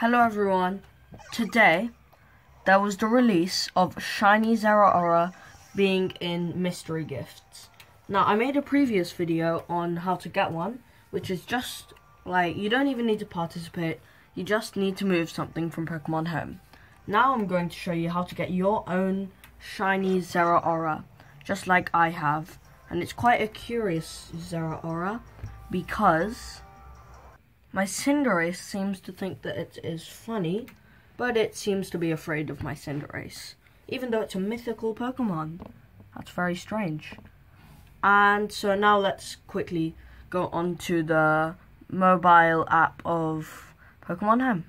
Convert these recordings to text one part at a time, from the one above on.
Hello everyone. Today there was the release of Shiny Zeraora being in mystery gifts. Now I made a previous video on how to get one, which is just like you don't even need to participate, you just need to move something from Pokemon Home. Now I'm going to show you how to get your own Shiny Zeraora, just like I have. And it's quite a curious Zeraora because my Cinderace seems to think that it is funny, but it seems to be afraid of my Cinderace, even though it's a mythical Pokemon. That's very strange. And so now let's quickly go on to the mobile app of Pokemon Home.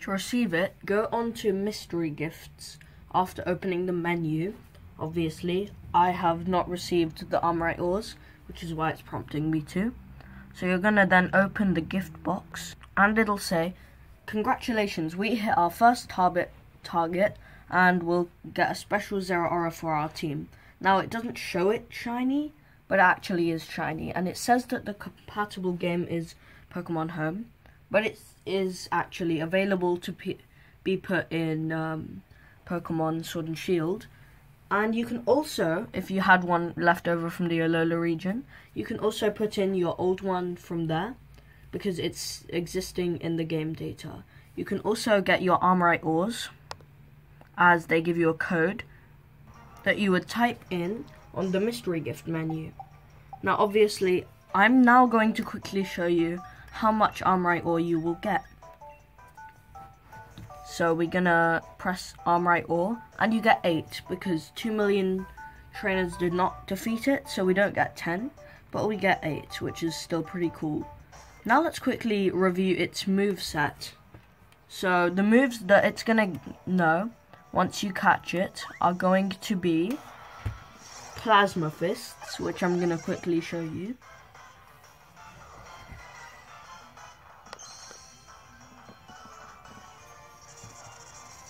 To receive it, go on to Mystery Gifts after opening the menu. Obviously, I have not received the Armorite ores, which is why it's prompting me to. So you're gonna then open the gift box and it'll say, congratulations, we hit our first target, target and we'll get a special Zeraora for our team. Now it doesn't show it shiny, but it actually is shiny. And it says that the compatible game is Pokemon Home, but it is actually available to be put in um, Pokemon Sword and Shield. And you can also, if you had one left over from the Alola region, you can also put in your old one from there because it's existing in the game data. You can also get your Armorite ores as they give you a code that you would type in on the mystery gift menu. Now obviously, I'm now going to quickly show you how much Armorite ore you will get. So we're gonna press Armorite Ore, and you get 8 because 2 million trainers did not defeat it, so we don't get 10, but we get 8, which is still pretty cool. Now let's quickly review its move set. So the moves that it's gonna know once you catch it are going to be Plasma Fists, which I'm gonna quickly show you.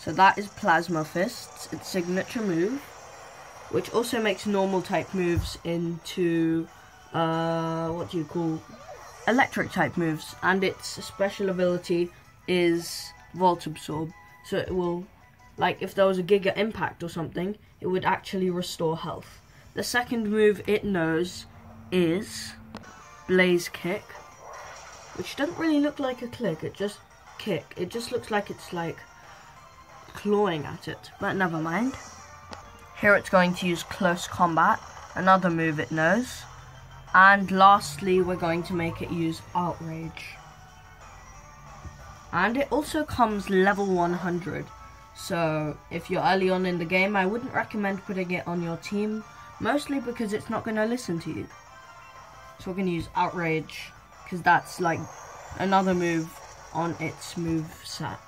So that is Plasma Fists, its signature move, which also makes normal type moves into, uh, what do you call, electric type moves, and its special ability is Volt Absorb. So it will, like if there was a Giga Impact or something, it would actually restore health. The second move it knows is Blaze Kick, which doesn't really look like a click, it just kick. It just looks like it's like clawing at it, but never mind. Here it's going to use Close Combat, another move it knows. And lastly, we're going to make it use Outrage. And it also comes level 100. So, if you're early on in the game, I wouldn't recommend putting it on your team. Mostly because it's not going to listen to you. So we're going to use Outrage. Because that's like another move on its move set.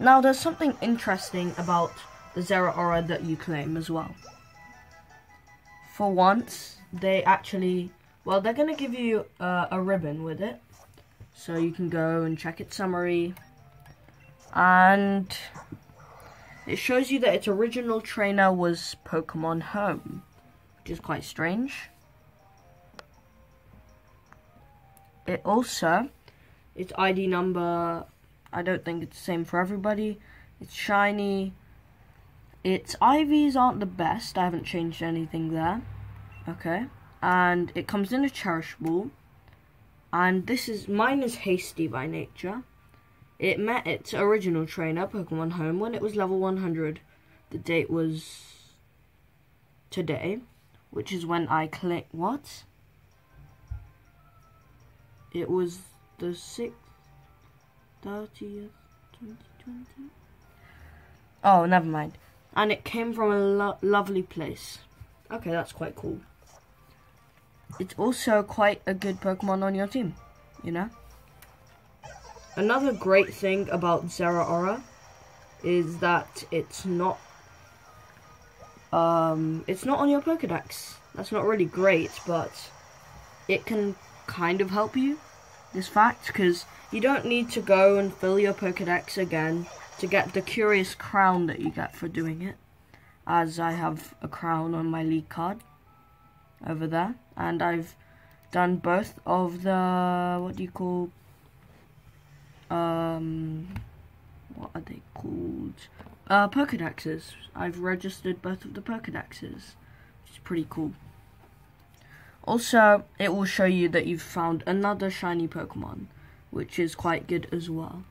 Now, there's something interesting about the Zeraora that you claim as well. For once, they actually, well, they're going to give you uh, a ribbon with it. So you can go and check its summary. And it shows you that its original trainer was Pokemon Home, which is quite strange. It also, its ID number I don't think it's the same for everybody. It's shiny. Its IVs aren't the best. I haven't changed anything there. Okay. And it comes in a cherish ball. And this is, mine is hasty by nature. It met its original trainer, Pokemon Home, when it was level 100. The date was today, which is when I click, what? It was the 6th 30th, 2020? Oh, never mind. And it came from a lo lovely place. Okay, that's quite cool. It's also quite a good Pokemon on your team, you know? Another great thing about Zeraora is that it's not um it's not on your Pokedex. That's not really great, but it can kind of help you this fact because you don't need to go and fill your Pokedex again to get the curious crown that you get for doing it. As I have a crown on my league card over there. And I've done both of the, what do you call, um, what are they called? Uh, Pokedexes. I've registered both of the Pokedexes. It's pretty cool. Also, it will show you that you've found another shiny Pokemon, which is quite good as well.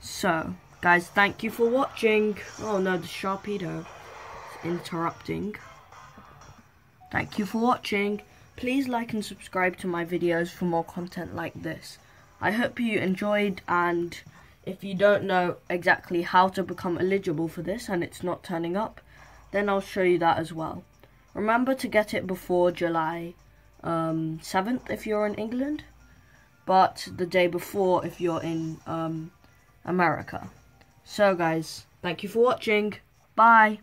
So, guys, thank you for watching. Oh no, the Sharpedo is interrupting. Thank you for watching. Please like and subscribe to my videos for more content like this. I hope you enjoyed and if you don't know exactly how to become eligible for this and it's not turning up, then I'll show you that as well. Remember to get it before July um, 7th if you're in England, but the day before if you're in um, America. So guys, thank you for watching. Bye.